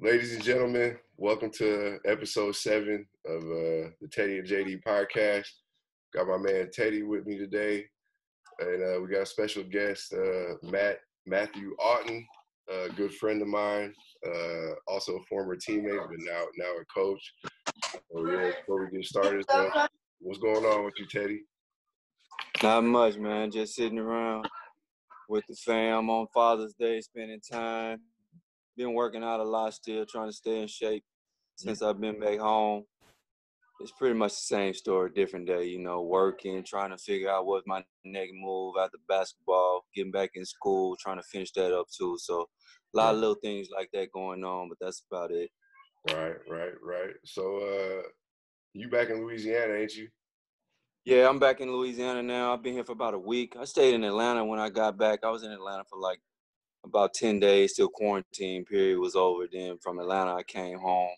Ladies and gentlemen, welcome to episode seven of uh, the Teddy and JD podcast. Got my man Teddy with me today, and uh, we got a special guest, uh, Matt Matthew Otten, a good friend of mine, uh, also a former teammate, but now now a coach. So yeah, before we get started, what's going on with you, Teddy? Not much, man. Just sitting around with the fam on Father's Day, spending time been working out a lot still, trying to stay in shape since I've been back home. It's pretty much the same story, different day, you know, working, trying to figure out what's my next move after basketball, getting back in school, trying to finish that up too. So a lot of little things like that going on, but that's about it. Right, right, right. So uh you back in Louisiana, ain't you? Yeah, I'm back in Louisiana now. I've been here for about a week. I stayed in Atlanta when I got back. I was in Atlanta for like about 10 days till quarantine period was over. Then from Atlanta, I came home.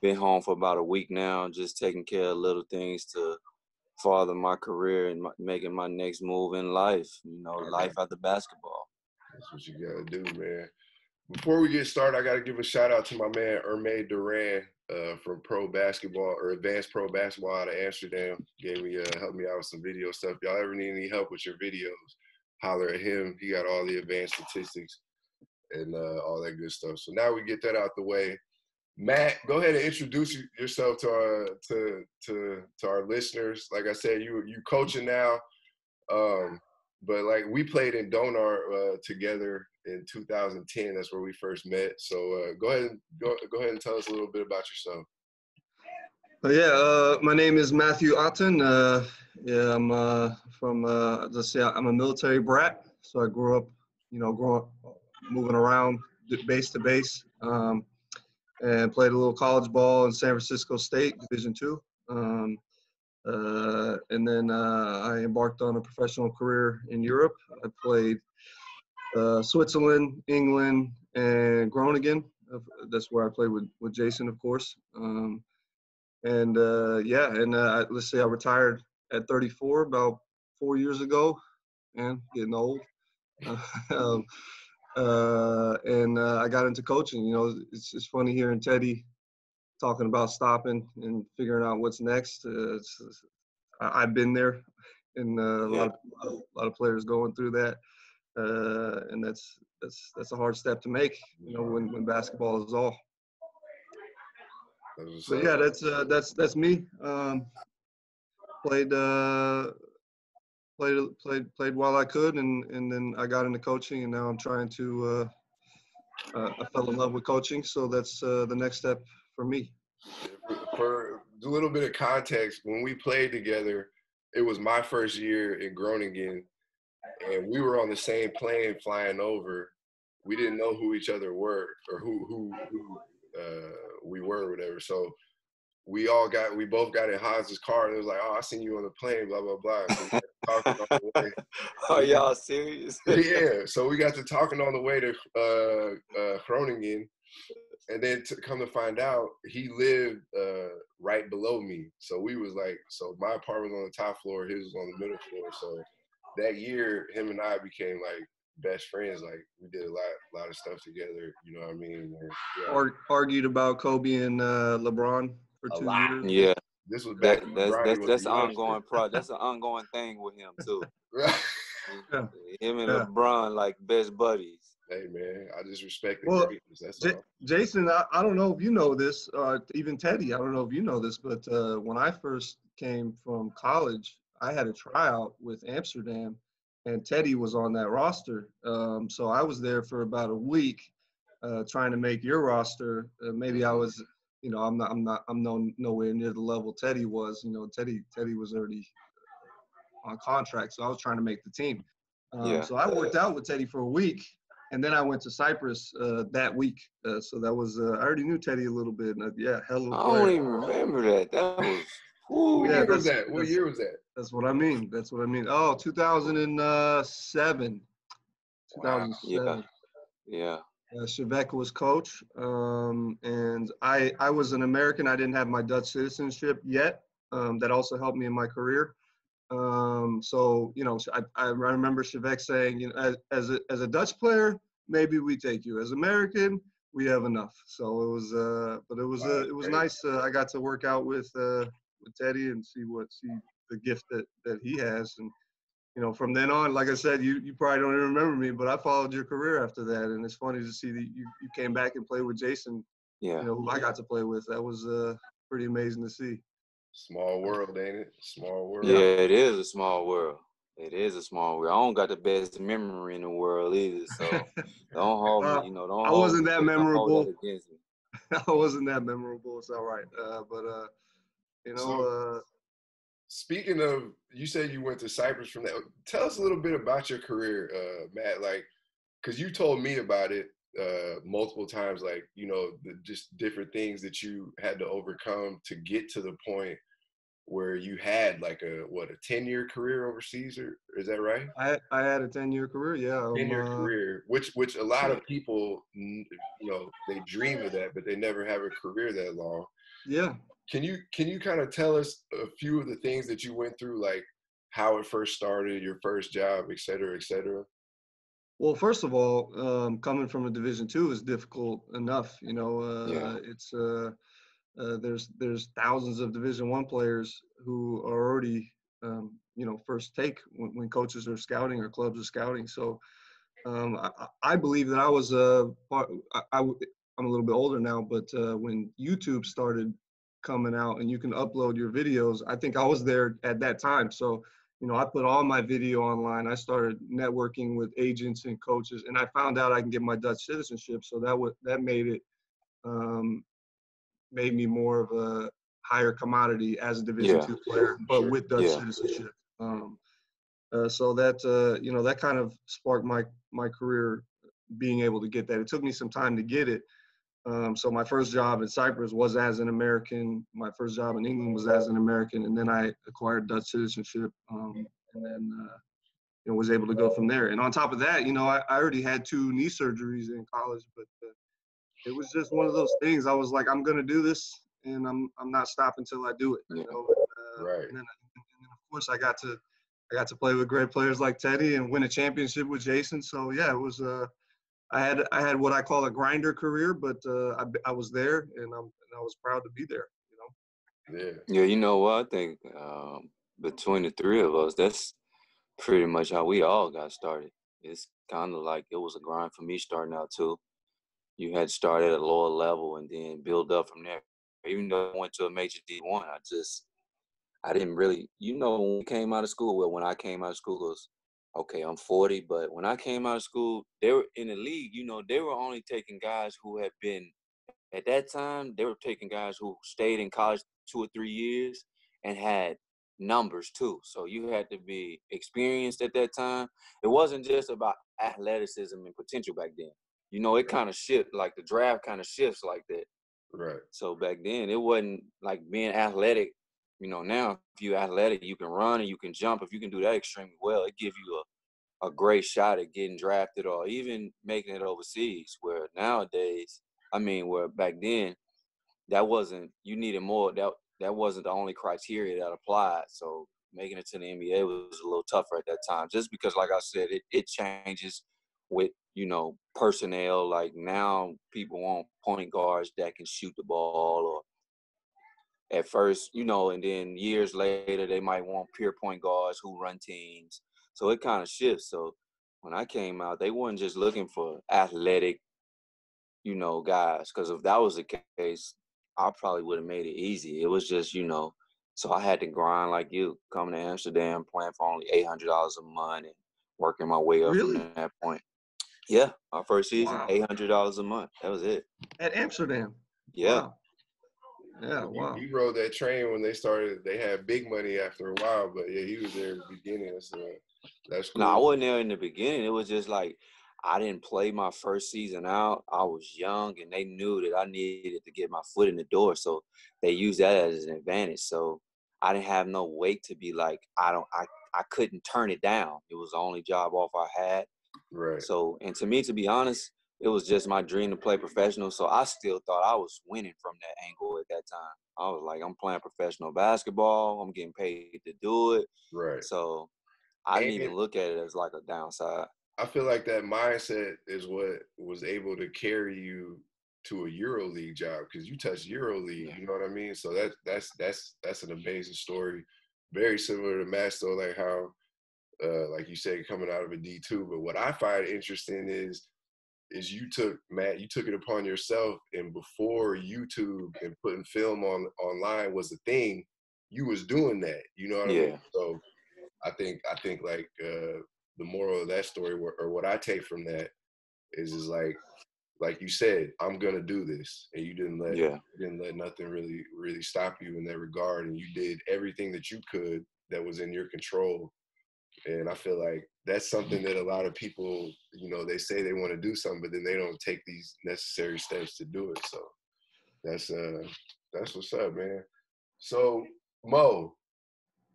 Been home for about a week now, just taking care of little things to father my career and my, making my next move in life. You know, okay. life after basketball. That's what you gotta do, man. Before we get started, I gotta give a shout out to my man Erme Duran uh, from Pro Basketball or Advanced Pro Basketball out of Amsterdam. Gave me uh, helped me out with some video stuff. Y'all ever need any help with your videos? Holler at him. He got all the advanced statistics and uh, all that good stuff. So now we get that out the way. Matt, go ahead and introduce yourself to our to to to our listeners. Like I said, you you coaching now, um, but like we played in Donar uh, together in 2010. That's where we first met. So uh, go ahead and go go ahead and tell us a little bit about yourself. Yeah, uh, my name is Matthew Otten. Uh, yeah, I'm uh, from, uh, let's say I'm a military brat. So I grew up, you know, growing, moving around base to base, um, and played a little college ball in San Francisco State, Division two. Um, uh, and then uh, I embarked on a professional career in Europe. I played uh, Switzerland, England, and Groningen. That's where I played with, with Jason, of course. Um, and uh, yeah, and uh, let's say I retired at 34 about four years ago, and getting old. um, uh, and uh, I got into coaching. You know, it's it's funny hearing Teddy talking about stopping and figuring out what's next. Uh, it's, I, have been there, and uh, a lot of a lot of players going through that, and that's that's that's a hard step to make. You know, when when basketball is all. So yeah, that's uh, that's that's me. Um, played uh, played played played while I could, and and then I got into coaching, and now I'm trying to. Uh, uh, I fell in love with coaching, so that's uh, the next step for me. For a little bit of context, when we played together, it was my first year in Groningen, and we were on the same plane flying over. We didn't know who each other were or who who who uh, we were, whatever. So we all got, we both got in Hans's car, and it was like, oh, I seen you on the plane, blah blah blah. So oh, y'all serious? yeah. So we got to talking on the way to uh, uh, Groningen, and then to come to find out, he lived uh, right below me. So we was like, so my apartment was on the top floor, his was on the middle floor. So that year, him and I became like best friends. Like we did a lot, a lot of stuff together. You know what I mean? yeah. argued about Kobe and uh, LeBron for two years. Yeah. This was back. That, that's that's, that's an ongoing pro. That's an ongoing thing with him too. yeah. Him and yeah. LeBron like best buddies. Hey man, I just respect the well, That's J- Jason, I, I don't know if you know this, uh, even Teddy, I don't know if you know this, but uh, when I first came from college, I had a tryout with Amsterdam and Teddy was on that roster. Um, so I was there for about a week, uh, trying to make your roster. Uh, maybe I was, you know, I'm not, I'm not, I'm no nowhere near the level Teddy was. You know, Teddy, Teddy was already on contract, so I was trying to make the team. Um, yeah. So I worked out with Teddy for a week, and then I went to Cyprus uh, that week. Uh, so that was, uh, I already knew Teddy a little bit. And, yeah, hell of a I don't even remember that. That was what yeah, year was that? What year was that? That's what I mean. That's what I mean. Oh, 2007. 2007. Yeah. Yeah. Uh, Shevek was coach, um, and I I was an American. I didn't have my Dutch citizenship yet. Um, that also helped me in my career. Um, so you know, I, I remember Shevek saying, you know, as as a, as a Dutch player, maybe we take you. As American, we have enough. So it was, uh, but it was, uh, it was nice. Uh, I got to work out with uh, with Teddy and see what see the gift that that he has, and you know, from then on, like I said, you you probably don't even remember me, but I followed your career after that, and it's funny to see that you you came back and played with Jason, Yeah. you know, who I got to play with. That was uh, pretty amazing to see. Small world, ain't it? Small world. Yeah, it is a small world. It is a small world. I don't got the best memory in the world either, so don't hold Uh, me. You know, don't. I hold wasn't me- that don't hold memorable. that me. I wasn't that memorable. It's all right, uh, but uh, you know, uh, Speaking of, you said you went to Cyprus from that. Tell us a little bit about your career, uh, Matt. Like, because you told me about it uh, multiple times. Like, you know, the, just different things that you had to overcome to get to the point where you had like a what a ten year career overseas, or is that right? I I had a ten year career. Yeah, um, Ten year uh, career, which which a lot of people, you know, they dream of that, but they never have a career that long. Yeah, Can you can you kind of tell us a few of the things that you went through, like how it first started, your first job, et cetera, et cetera? Well, first of all, um, coming from a Division two is difficult enough. You know, uh, Yeah. it's uh, uh, there's there's thousands of Division one players who are already um, you know first take when, when coaches are scouting or clubs are scouting. So um, I, I- believe that I was a part. I, I I'm a little bit older now, but uh, when YouTube started coming out and you can upload your videos, I think I was there at that time. So you know, I put all my video online. I started networking with agents and coaches, and I found out I can get my Dutch citizenship. So that would that made it um, made me more of a higher commodity as a Division Yeah. two player, but Sure. with Dutch Yeah. citizenship. Um, uh, so that uh, you know that kind of sparked my my career, being able to get that. It took me some time to get it. Um, so my first job in Cyprus was as an American. My first job in England was as an American, and then I acquired Dutch citizenship, um, and then uh, you know was able to go from there. And on top of that, you know, I, I already had two knee surgeries in college, but uh, it was just one of those things. I was like, I'm gonna do this, and I'm I'm not stopping till I do it. You know. Uh, Right. And then, and then of course I got to I got to play with great players like Teddy and win a championship with Jason. So yeah, it was uh I had I had what I call a grinder career, but uh, I I was there and I'm and I was proud to be there. You know. Yeah. Yeah, you know what? I think um, between the three of us, that's pretty much how we all got started. It's kind of like it was a grind for me starting out too. You had to start at a lower level and then build up from there. Even though I went to a major D one, I just I didn't really, you know, when we came out of school. Well, when I came out of school, it was okay. I'm 40, but when I came out of school, they were in the league. You know, they were only taking guys who had been at that time. They were taking guys who stayed in college two or three years and had numbers too. So you had to be experienced at that time. It wasn't just about athleticism and potential back then. You know, it kind of shift like the draft kind of shifts like that. Right. So back then it wasn't like being athletic. You know, now if you're athletic, you can run and you can jump. If you can do that extremely well, it gives you a, a great shot at getting drafted or even making it overseas. Where nowadays, I mean, where back then that wasn't you needed more that that wasn't the only criteria that applied. So making it to the NBA was a little tougher at that time, just because, like I said, it, it changes with you know personnel. Like now, people want point guards that can shoot the ball, or at first, you know, and then years later, they might want pure point guards who run teams. So it kind of shifts. So when I came out, they weren't just looking for athletic, you know, guys. Because if that was the case, I probably would have made it easy. It was just, you know, so I had to grind like you, coming to Amsterdam, playing for only eight hundred dollars a month, and working my way up Really? from that point. Yeah, my first season, Wow. eight hundred dollars a month. That was it. At Amsterdam. Yeah, Wow. Yeah. You- Wow. You, rode that train when they started. They had big money after a while, but yeah, he was there in the beginning. So that's cool. No, I wasn't there in the beginning. It was just like I didn't play my first season out. I was young, and they knew that I needed to get my foot in the door, so they used that as an advantage. So I didn't have no weight to be like I don't. I I couldn't turn it down. It was the only job off I had. Right. So, and to me, to be honest, it was just my dream to play professional. So I still thought I was winning from that angle at that time. I was like, I'm playing professional basketball. I'm getting paid to do it. Right. So I didn't even look at it as like a downside. I feel like that mindset is what was able to carry you to a Euro League job because you touched Euro League. You know what I mean? So that that's that's that's an amazing story. Very similar to Matt, though, like how, uh, like you said, coming out of a D two. But what I find interesting is, is you took Matt, you took it upon yourself, and before YouTube and putting film on online was a thing, you was doing that. You know what Yeah. I mean? So I think I think like uh, the moral of that story, or or what I take from that, is is like like you said, I'm gonna do this, and you didn't let Yeah. you didn't let nothing really really stop you in that regard, and you did everything that you could that was in your control. And I feel like that's something that a lot of people, you know, they say they want to do something, but then they don't take these necessary steps to do it. So that's uh that's what's up, man. So Mo,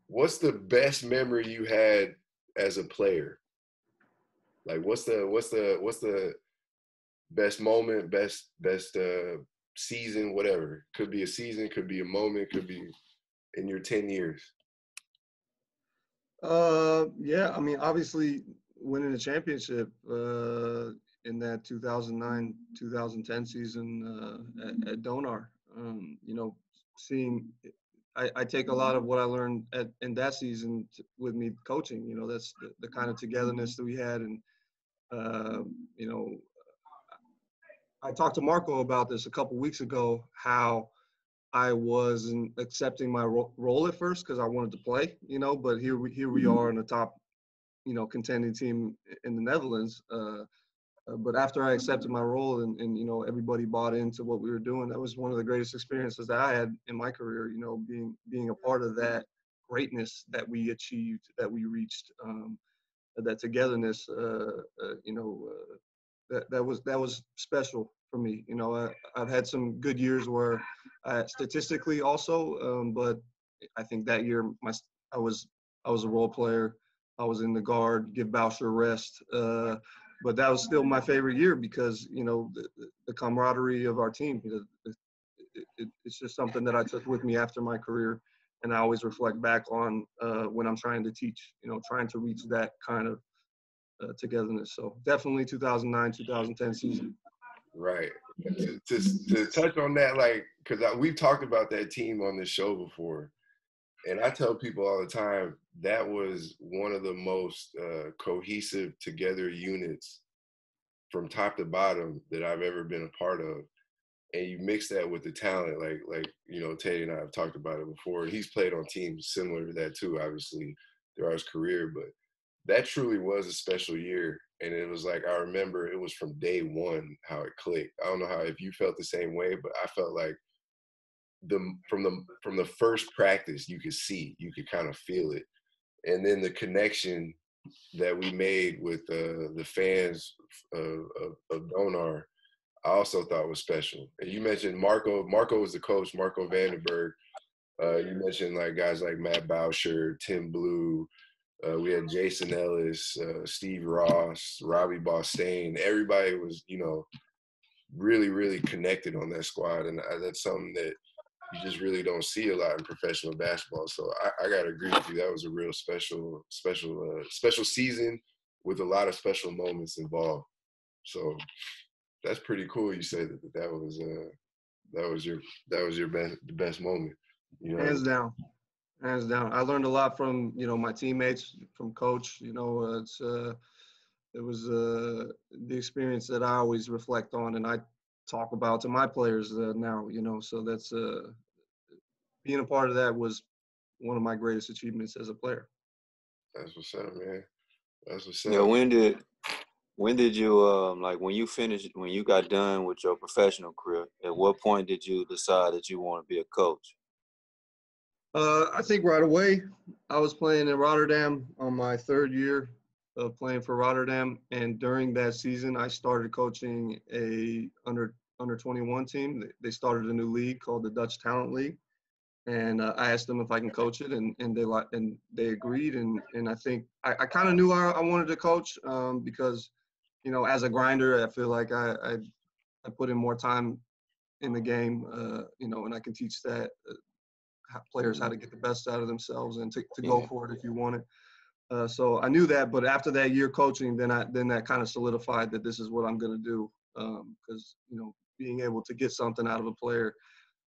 what's the best memory you had as a player? Like what's the what's the what's the best moment, best best uh season, whatever. Could be a season, could be a moment, could be in your 10 years. Uh, yeah, I mean, obviously winning a championship uh, in that 2009 2010 season uh, at, at Donar. Um, you know, seeing, I, I take a lot of what I learned at, in that season t- with me coaching. You know, that's the, the kind of togetherness that we had, and uh, you know, I talked to Marco about this a couple weeks ago. How I wasn't accepting my ro- role at first because I wanted to play, you know. But here we here we are in the top, you know, contending team in the Netherlands. Uh, uh, but after I accepted my role and, and you know everybody bought into what we were doing, that was one of the greatest experiences that I had in my career. You know, being being a part of that greatness that we achieved, that we reached, um, that togetherness. Uh, uh, you know, uh, that that was that was special for me. You know, I, I've had some good years where uh, statistically also, um, but I think that year my I was I was a role player. I was in the guard, give Boucher rest. Uh, but that was still my favorite year because you know the, the- camaraderie of our team. It, it- it's just something that I took with me after my career, and I always reflect back on uh, when I'm trying to teach. You know, trying to reach that kind of uh, togetherness. So definitely 2009, 2010 season. Right. To, to, to touch on that, like, because we've talked about that team on this show before. And I tell people all the time that was one of the most uh, cohesive together units from top to bottom that I've ever been a part of. And you mix that with the talent, like like you know, Teddy and I have talked about it before. He's played on teams similar to that too, obviously, throughout his career. But that truly was a special year. And it was like I remember it was from day one how it clicked. I don't know how if you felt the same way, but I felt like the from the from the first practice you could see, you could kind of feel it. And then the connection that we made with uh, the fans of, of, of Donar, I also thought was special. And you mentioned Marco. Marco was the coach, Marco van den Berg. Uh, you mentioned like guys like Matt Boucher, Tim Blue. Uh, we had Jason Ellis, uh, Steve Ross, Robbie Bostain. Everybody was, you know, really, really connected on that squad, and I, that's something that you just really don't see a lot in professional basketball. So I, I gotta agree with you. That was a real special, special, uh, special season with a lot of special moments involved. So that's pretty cool. You said that that was uh, that was your that was your best best moment. You know, Hands down, hands down. I learned a lot from you know my teammates, from coach. You know, uh, it's uh, it was uh, the experience that I always reflect on, and I talk about to my players uh, now. You know, so that's uh, being a part of that was one of my greatest achievements as a player. that's what's up, man. That's what's up. Yeah, when did when did you um like when you finished when you got done with your professional career? At what point did you decide that you want to be a coach? Uh, I think right away, I was playing in Rotterdam on my third year of playing for Rotterdam, and during that season, I started coaching a under under 21 team. They- started a new league called the Dutch Talent League, and uh, I asked them if I can coach it, and and they like and they agreed, and and I think I, I kind of knew I, I wanted to coach um, because, you know, as a grinder, I feel like I I, I put in more time in the game, uh, you know, and I can teach that uh, players how to get the best out of themselves and to, to go for it if you want it. Uh, so I knew that, but after that year coaching, then I then that kind of solidified that this is what I'm going to do because you know being able to get something out of a player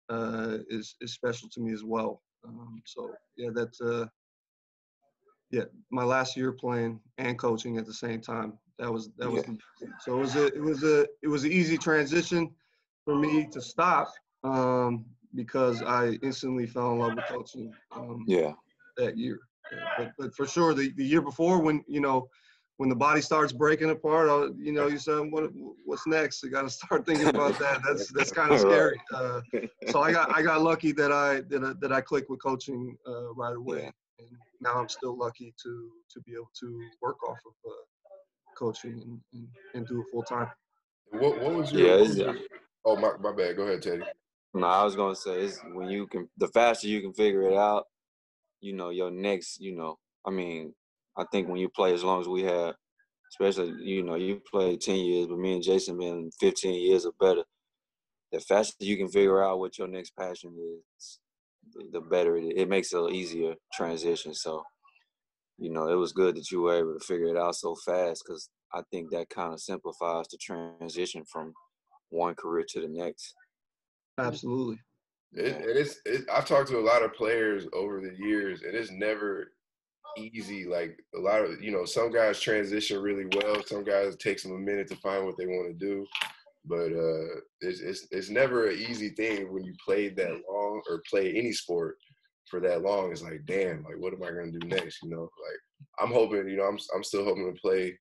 uh, is is special to me as well. Um, so yeah, that's uh, yeah, my last year playing and coaching at the same time. That was that was Yeah. so it was a it was a it was an easy transition for me to stop um, because I instantly fell in love with coaching um, Yeah. that year. But but for sure, the, the year before when you know when the body starts breaking apart, I, you know, you said, what what's next? You got to start thinking about that. That's that's kind of scary. Uh, so I got I got lucky that I that I, that I clicked with coaching uh, right away, Yeah. and now I'm still lucky to to be able to work off of uh, coaching and, and, and do it full time. What what was your, Yeah, what it's- was your Oh my my bad. Go ahead, Teddy. No, I was gonna say it's when you can the faster you can figure it out, you know, your next, you know, I mean, I think when you play as long as we have, especially, you know, you played ten years, but me and Jason been fifteen years or better. The faster you can figure out what your next passion is, the, better it. It makes it an easier transition. So, you know, it was good that you were able to figure it out so fast because I think that kind of simplifies the transition from one career to the next. Absolutely. It, and it's it, I've talked to a lot of players over the years, and it's never easy. Like a lot of you know, some guys transition really well. Some guys it takes them a minute to find what they want to do. But uh, it's, it's it's never an easy thing when you played that long or play any sport for that long. It's like, damn, like what am I gonna do next? You know, like I'm hoping, you know, I'm I'm still hoping to play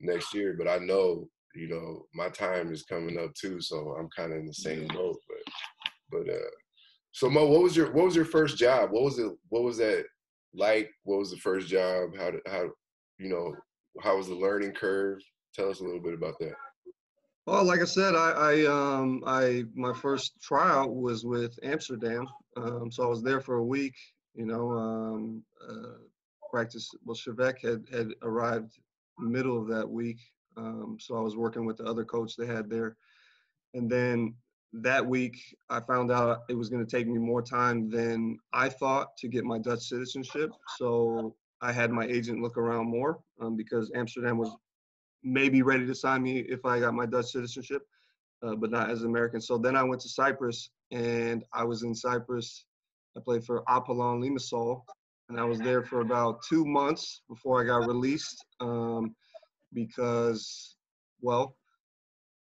next year, but I know, you know, my time is coming up too, so I'm kind of in the same boat. But uh, so Mo, what was your what was your first job? What was it? What was that like? What was the first job? How did how you know how was the learning curve? Tell us a little bit about that. Well, like I said, I, I um I my first tryout was with Amsterdam. Um, so I was there for a week. You know, um, uh, practice. Well, Chevek had had arrived middle of that week. Um, so I was working with the other coach they had there, and then that week I found out it was going to take me more time than I thought to get my Dutch citizenship. So I had my agent look around more um, because Amsterdam was maybe ready to sign me if I got my Dutch citizenship, uh, but not as an American. So then I went to Cyprus, and I was in Cyprus. I played for Apollon Limassol, and I was there for about two months before I got released um, because, well,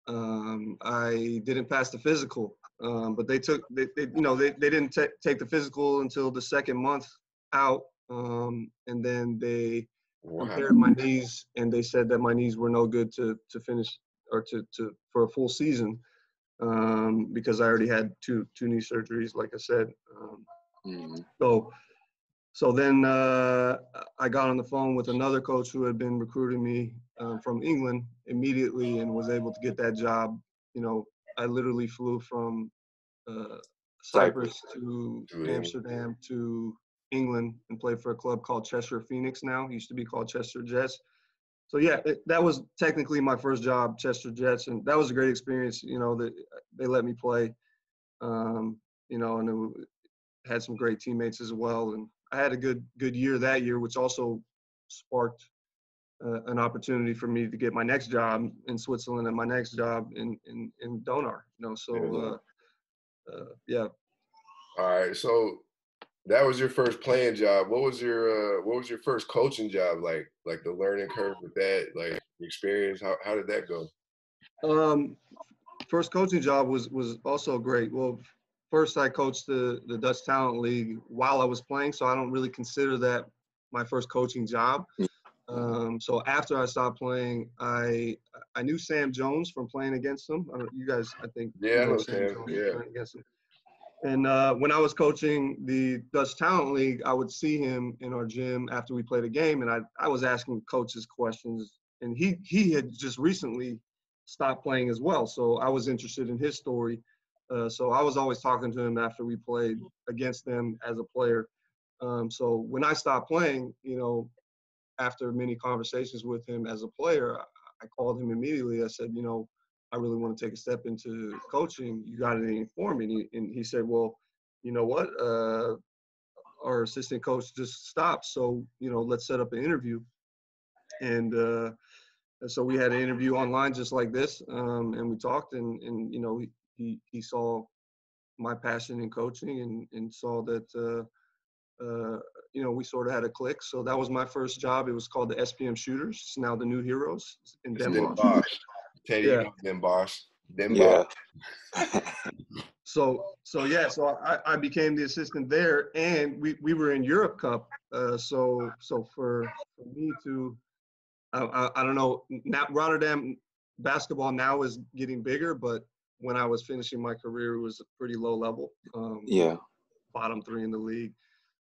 um, I didn't pass the physical. Um, but they took, they, they, you know, they, they didn't ta- take the physical until the second month out, um, and then they Wow. compared my knees and they said that my knees were no good to to finish or to to for a full season um because i already had two two knee surgeries like i said um Mhm. so so then uh i got on the phone with another coach who had been recruiting me um, from england immediately and was able to get that job you know i literally flew from uh cyprus to amsterdam to England and played for a club called Cheshire Phoenix now. It used to be called Chester Jets. So yeah, it, that was technically my first job, Chester Jets, and that was a great experience. You know, that they let me play, um, you know, and it had some great teammates as well. And I had a good good year that year, which also sparked uh, an opportunity for me to get my next job in Switzerland and my next job in in, in Donar. You know, so uh, uh, yeah, All right, so that was your first playing job. What was your uh, what was your first coaching job like? Like the learning curve with that, like experience. How how did that go? Um, first coaching job was was also great. Well, first I coached the the Dutch Talent League while I was playing, so I don't really consider that my first coaching job. Um, so after I stopped playing, I I knew Sam Jones from playing against him. I don't, you guys, I think, Yeah, I know Sam Sam, Jones yeah. playing against him. And uh, when I was coaching the Dutch Talent League, I would see him in our gym after we played a game, and I I was asking coaches questions, and he he had just recently stopped playing as well, so I was interested in his story. Uh, so I was always talking to him after we played against them as a player. Um, so when I stopped playing, you know, after many conversations with him as a player, I, I called him immediately. I said, you know, I really want to take a step into coaching. You got anything for me? And he, and he said, well, you know what? Uh, our assistant coach just stopped. So, you know, let's set up an interview. And uh, so we had an interview online just like this. Um, and we talked and, and, you know, he, he he saw my passion in coaching and and saw that uh, uh, you know we sort of had a click. So that was my first job. It was called the SPM Shooters. It's now the New Heroes in It's Denver. boss. Teddy, Yeah. you know them boss. Them Yeah. boss. So so yeah, so I, I became the assistant there, and we, we were in Europe Cup. Uh, so so for, for me to, I, I, I don't know. Now Rotterdam basketball now is getting bigger, but when I was finishing my career, it was a pretty low level. Um, yeah. bottom three in the league.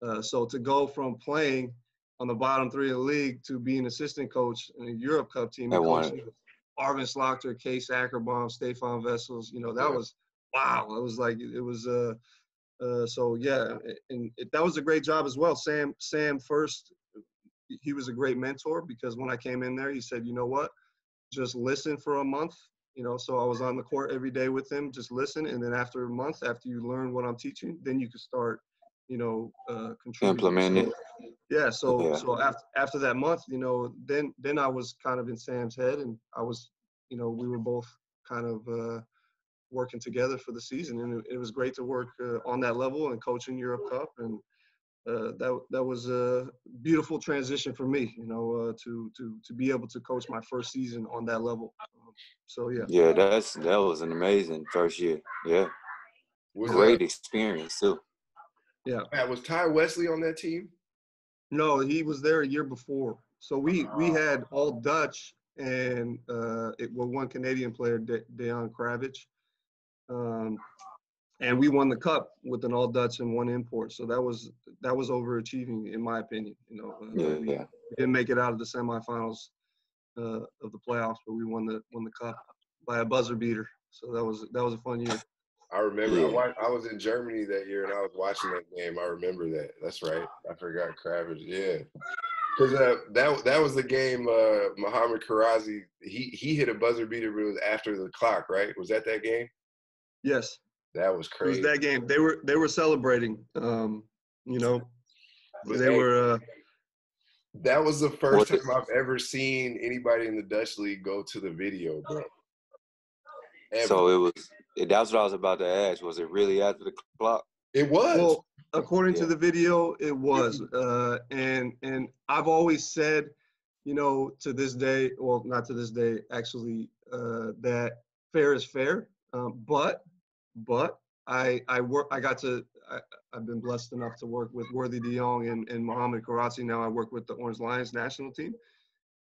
Uh, so to go from playing on the bottom three of the league to being assistant coach in a Europe Cup team, I and wanted- coaching with Arvin Slagter, Kees Akerboom, Stefan Wessels, you know, that Yeah. was wow. It was like it was uh, uh so yeah, and it, that was a great job as well. Sam Sam first, he was a great mentor because when I came in there, he said, you know what, just listen for a month. You know, so I was on the court every day with him, just listen, and then after a month, after you learn what I'm teaching, then you can start, you know, uh, contributing. Implement it. So, yeah. So Yeah. so after after that month, you know, then then I was kind of in Sam's head, and I was, you know, we were both kind of uh, working together for the season, and it, it was great to work uh, on that level and coaching Europe Cup, and uh, that that was a beautiful transition for me, you know, uh, to to to be able to coach my first season on that level. Um, so yeah. Yeah, that's that was an amazing first year. Yeah. Was, Great experience too. Yeah. Uh, was Tai Wesley on that team? No, he was there a year before. So we we Ah. had all Dutch and uh, it well one Canadian player, De- Deon Kravich, um, and we won the cup with an all Dutch and one import. So that was that was overachieving in my opinion. You know, uh, Yeah, we, yeah. didn't make it out of the semifinals uh, of the playoffs, but we won the won the cup by a buzzer beater. So that was that was a fun year. I remember. I, Yeah. wa- I was in Germany that year and I was watching that game. I remember that. That's right. I forgot Kravitz. Yeah. Because uh, that that was the game. Uh, Mohamed Kherrazi he he hit a buzzer beater, but it was after the clock, right? Was that that game? Yes, That was it crazy. was that game. They were they were celebrating. Um, you know, But they hey, were. Uh, That was the first time I've ever seen anybody in the Dutch league go to the video, bro. Ever. So it was. That's what I was about to ask. Was it really after the clock? it was. Well, according to the video, it was, uh, and and I've always said, you know, to this day, well, not to this day, actually, uh, that fair is fair. Um, but, but I I work. I got to. I, I've been blessed enough to work with Worthy De Jong and, and Mohamed Kherrazi. Now I work with the Orange Lions national team,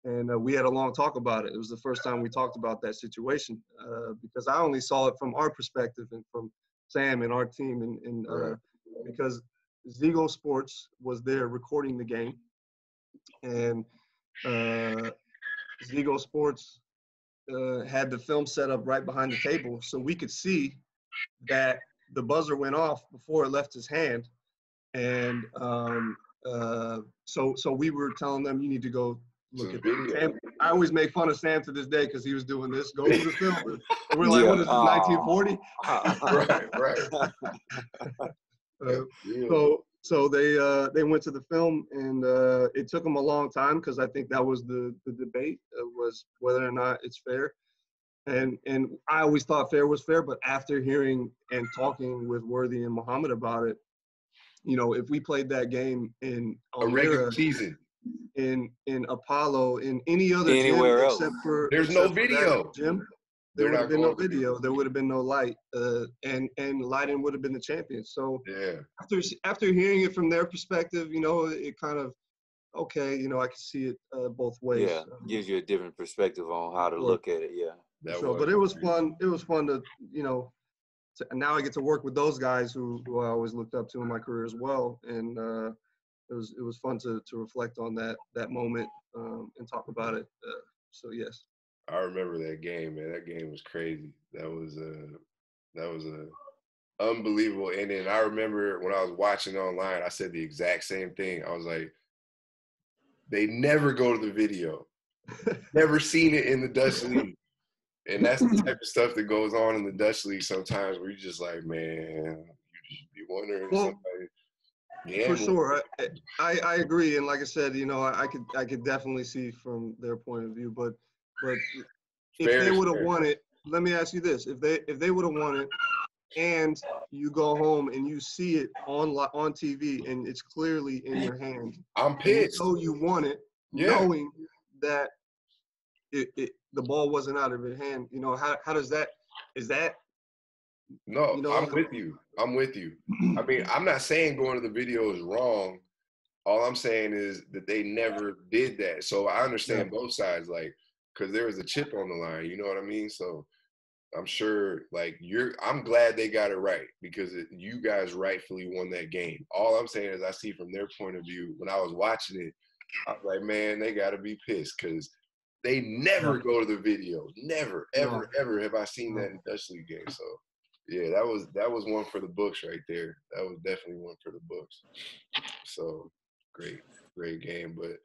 and uh, we had a long talk about it. It was the first time we talked about that situation uh, because I only saw it from our perspective and from Sam and our team, and, and uh, because Ziggo Sports was there recording the game, and uh, Ziggo Sports uh, had the film set up right behind the table, so we could see that the buzzer went off before it left his hand, and um, uh, so so we were telling them you need to go look at video. Sam, I always make fun of Sam to this day because he was doing this. Go to the film. And we're like, Yeah. what is this, Aw. 1940? right, right. Uh, Yeah. so so they uh, they went to the film and uh, it took them a long time because I think that was the the debate uh, was whether or not it's fair. And and I always thought fair was fair, but after hearing and talking with Worthy and Mohamed about it, you know, if we played that game in a regular season. in in Apollo, in any other Anywhere gym else. except for There's no except for that video. gym. They're There would have been no video. There would have been no light, uh, and and Leiden would have been the champion. So Yeah. after after hearing it from their perspective, you know, it kind of okay, you know, I can see it uh, both ways. Yeah, gives you a different perspective on how to Sure. look at it. Yeah. That so, but it was fun. It was fun to, you know, to, and now I get to work with those guys who, who I always looked up to in my career as well, and uh, it was it was fun to to reflect on that that moment um, and talk about it. Uh, so yes, I remember that game, man. That game was crazy. That was a that was a unbelievable ending. I remember when I was watching online, I said the exact same thing. I was like, they never go to the video. never seen it in the Dutch league. And that's the type of stuff that goes on in the Dutch league sometimes where you just like, man, you just be wondering Well, somebody for sure, I, I I agree, and like I said, you know, I, I could I could definitely see from their point of view, but but if Fair they would have won it, let me ask you this: if they if they would have won it, and you go home and you see it on on TV and it's clearly in your hand, I'm pissed. So you won it, Yeah. knowing that it, it the ball wasn't out of your hand. You know how how does that is that No, you know- I'm with you. I'm with you. I mean, I'm not saying going to the video is wrong. All I'm saying is that they never did that. So I understand both sides, like, because there was a chip on the line. You know what I mean? So I'm sure, like, you're. I'm glad they got it right because it, you guys rightfully won that game. All I'm saying is, I see from their point of view. When I was watching it, I was like, man, they got to be pissed because they never go to the video. Never, ever, ever have I seen that in Dutch League game. So yeah, that was that was one for the books right there. That was definitely one for the books. So great, great game. But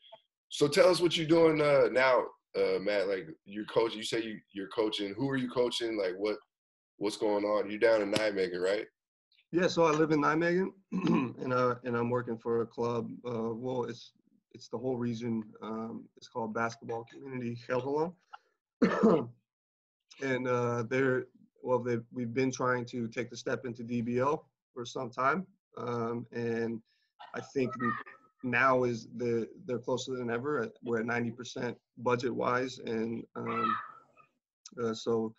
so tell us what you're doing uh, now, uh, Matt. Like you're coaching. You say you you're coaching. Who are you coaching? Like what what's going on? You're down in Nijmegen, right? Yeah, so I live in Nijmegen, and uh, and I'm working for a club. Uh, well, it's it's the whole region. Um, it's called Basketball Community Gelderland, and uh, they're well, they we've been trying to take the step into DBL for some time, um, and I think now is the they're closer than ever. We're at 90% budget wise, and um, uh, so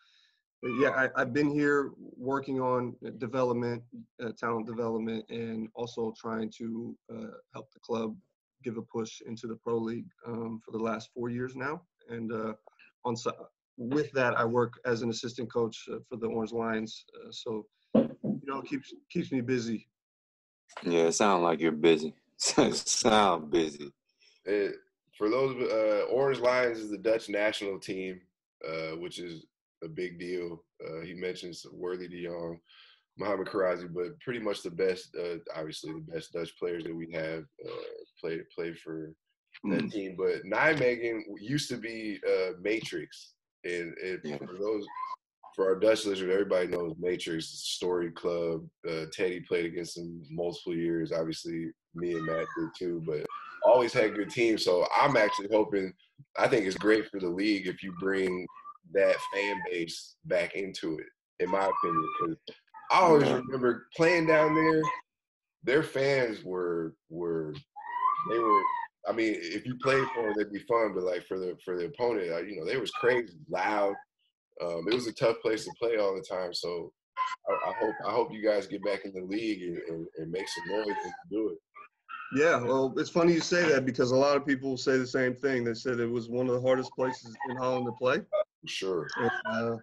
yeah, I, I've been here working on development, uh, talent development, and also trying to uh, help the club give a push into the pro league um, for the last four years now. And uh, on with that, I work as an assistant coach uh, for the Orange Lions. Uh, so you know, it keeps keeps me busy. Yeah, it sounds like you're busy. sound busy. It, for those uh, Orange Lions is the Dutch national team, uh, which is a big deal. Uh, he mentions Worthy de Jong, Mohamed Kherrazi, but pretty much the best, uh, obviously the best Dutch players that we have uh, played played for that team. But Nijmegen used to be uh, Matrixx, and, and Yeah. for those for our Dutch listeners, everybody knows Matrixx Story Club. Uh, Teddy played against them multiple years. Obviously, me and Matt did too, but always had good teams. So I'm actually hoping. I think it's great for the league if you bring that fan base back into it. In my opinion, 'cause I always Yeah. remember playing down there. Their fans were were they were. I mean, if you played for them, they'd be fun. But like for the for the opponent, you know, they was crazy, loud. Um, it was a tough place to play all the time. So I, I hope I hope you guys get back in the league and, and, and make some noise and do it. Yeah, well, it's funny you say that because a lot of people say the same thing. They said it was one of the hardest places in Holland to play. For sure. And, uh,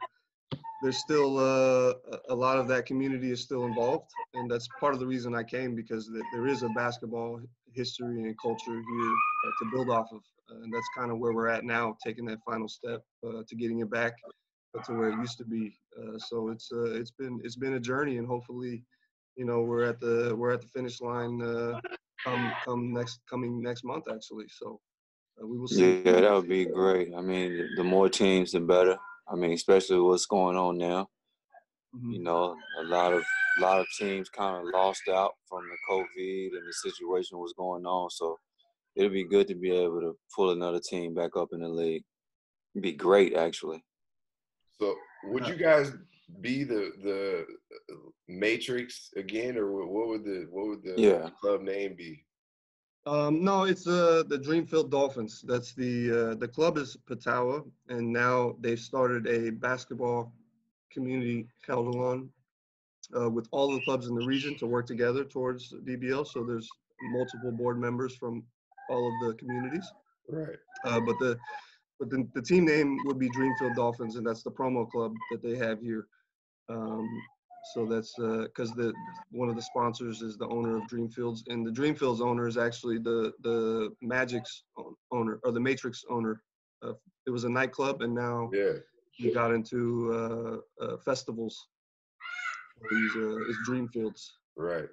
there's still uh, a- lot of that community is still involved, and that's part of the reason I came because there is a basketball history and culture here uh, to build off of, uh, and that's kind of where we're at now, taking that final step uh, to getting it back uh, to where it used to be. Uh, so it's it's been it's been a journey, and hopefully, you know, we're at the we're at the finish line come come next coming next month actually. So we will see. Yeah, that would be great. I mean, the more teams, the better. I mean, especially what's going on now. Mhm. You know, a lot of a lot of teams kind of lost out from the COVID and the situation was going on. So it'll be good to be able to pull another team back up in the league. It'd be great, actually. So would you guys be the the uh, Matrixx again, or what what would the what would the Yeah. club name be? Um, no, it's uh, the Dreamfield Dolphins. That's the uh, the club is Patawa, and now they've started a basketball community Gelderland uh, with all the clubs in the region to work together towards DBL. So there's multiple board members from all of the communities. Right. Uh, but the but the, the team name would be Dreamfield Dolphins, and that's the promo club that they have here. Um, so that's because the one of the sponsors is the owner of Dreamfields, and the Dreamfields owner is actually the the Magic's owner or the Matrixx owner. Uh, it was a nightclub, and now Yeah. he got into uh, uh, festivals. He's uh, it's Dreamfields. Right.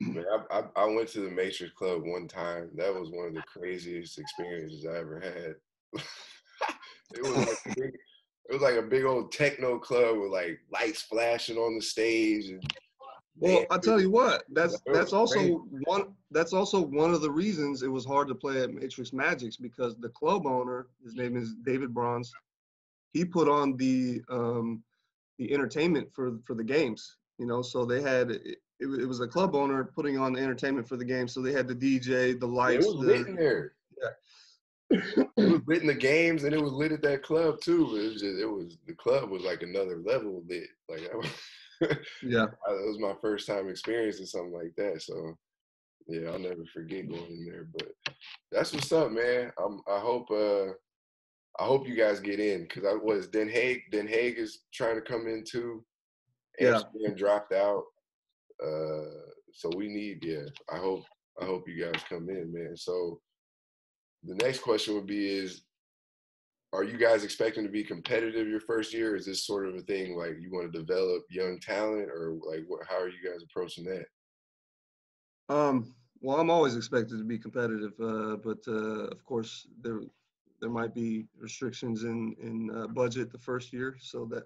Man, I, I, I went to the Matrix Club one time. That was one of the craziest experiences I ever had. it was like big, it was like a big old techno club with like lights flashing on the stage. And, Well, Man, I tell you what, that's that's also crazy. one that's also one of the reasons it was hard to play at Matrixx Magixx because the club owner, his name is David Bronze, he put on the um, the entertainment for for the games. You know, so they had it, it was a club owner putting on the entertainment for the game. So they had the DJ, the Yeah, lights. it was the, there. was lit in the games, and it was lit at that club too. It was just, it was the club was like another level lit. Like I was, yeah, it was my first time experiencing something like that. So yeah, I'll never forget going in there. But that's what's up, man. I'm, I hope uh, I hope you guys get in because I was Den Haag. Den Haag is trying to come in too. Yeah. Amsterdam dropped out. Uh, so we need yeah. I hope I hope you guys come in, man. So the next question would be is are you guys expecting to be competitive your first year? Is this sort of a thing like you want to develop young talent or like what, how are you guys approaching that? Um, well, I'm always expected to be competitive, uh, but uh, of course there there might be restrictions in in uh, budget the first year, so that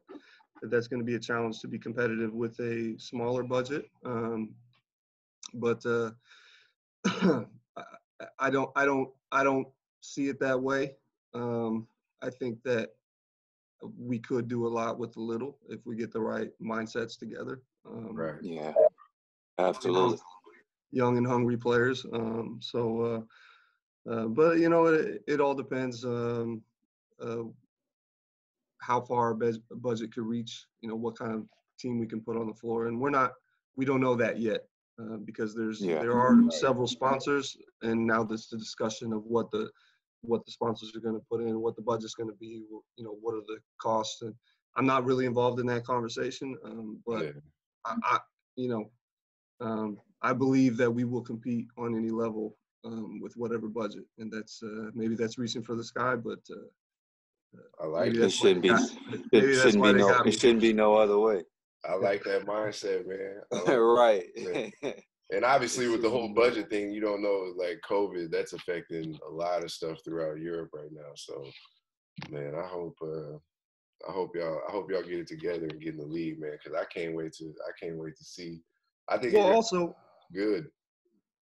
that's going to be a challenge to be competitive with a smaller budget. Um, but uh, I, I don't I don't I don't see it that way. Um, I think that we could do a lot with a little if we get the right mindsets together. Um, Right. Yeah, absolutely. young and hungry players. Um, so, uh, uh, but you know, it, it all depends um, uh, how far our bes- budget could reach. You know, what kind of team we can put on the floor, and we're not, we don't know that yet uh, because there's Yeah. there are several sponsors, and now there's the discussion of what the what the sponsors are going to put in, what the budget's going to be. You know, what are the costs, and I'm not really involved in that conversation, um, but Yeah. I, I you know, um, I believe that we will compete on any level um, with whatever budget, and that's uh, maybe that's reaching for the sky, but uh, I like it. It that's why shouldn't be. got- It shouldn't be no. It shouldn't be no other way. I like that mindset, man. Like right. Yeah. And obviously, with the whole budget thing, you don't know, like COVID, that's affecting a lot of stuff throughout Europe right now. So, man, I hope, uh, I hope y'all, I hope y'all get it together and get in the lead, man. Because I can't wait to, I can't wait to see. I think well, also good.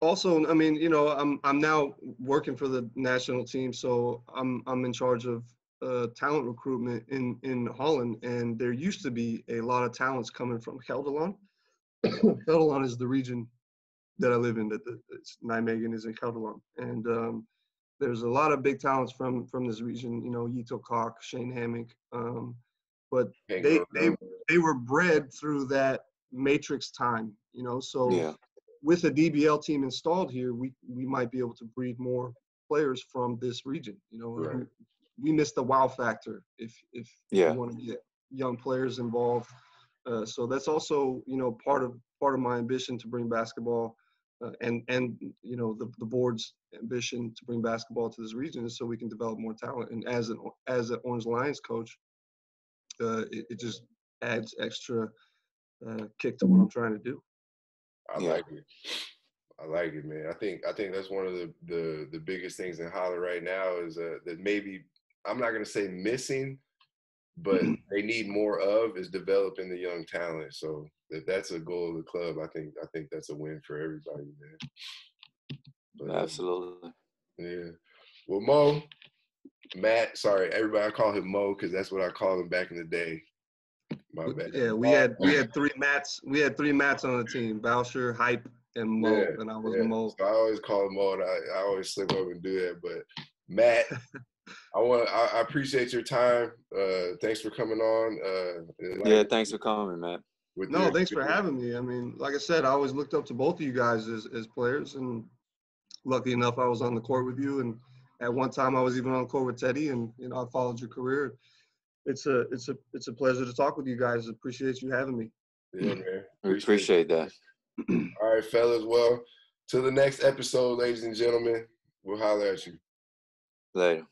also i mean you know i'm i'm now working for the national team so i'm i'm in charge of uh, talent recruitment in in holland and there used to be a lot of talents coming from gelderland gelderland is the region that i live in that the, it's nijmegen is in gelderland and um, there's a lot of big talents from from this region you know Jito Kok, shane hammink um, but they they they were bred through that Matrixx time you know so yeah. with a DBL team installed here, we we might be able to breed more players from this region. You know, Right. We, we missed the wow factor if if Yeah. you want to get young players involved. Uh, so that's also you know part of part of my ambition to bring basketball, uh, and and you know the the board's ambition to bring basketball to this region is so we can develop more talent. And as an as an Orange Lions coach, uh, it, it just adds extra uh, kick to what I'm trying to do. I Yeah. like it. I like it, man. I think I think that's one of the the, the biggest things in Holler right now is uh, that maybe I'm not gonna say missing, but they need more of is developing the young talent. So if that's a goal of the club, I think I think that's a win for everybody, man. But, uh, Absolutely. yeah. Well, Mo, Matt, sorry, everybody I call him Mo because that's what I called him back in the day. My bad. Yeah, we had we had three mats. We had three mats on the team: Boucher, Hype, and Mo. Yeah, and I was Yeah, Mo. So I always call him Mo, and I, I always slip up and do that. But Matt, I want I, I appreciate your time. Uh, thanks for coming on. Uh, and like- Yeah. Thanks for coming, man. with No, your- thanks for having me. I mean, like I said, I always looked up to both of you guys as as players, and lucky enough, I was on the court with you. And at one time, I was even on the court with Teddy, and you know, I followed your career. It's a it's a it's a pleasure to talk with you guys. Appreciate you having me. Yeah, man. We appreciate that. All right, fellas. Well, till the next episode, ladies and gentlemen, we'll holler at you. Later.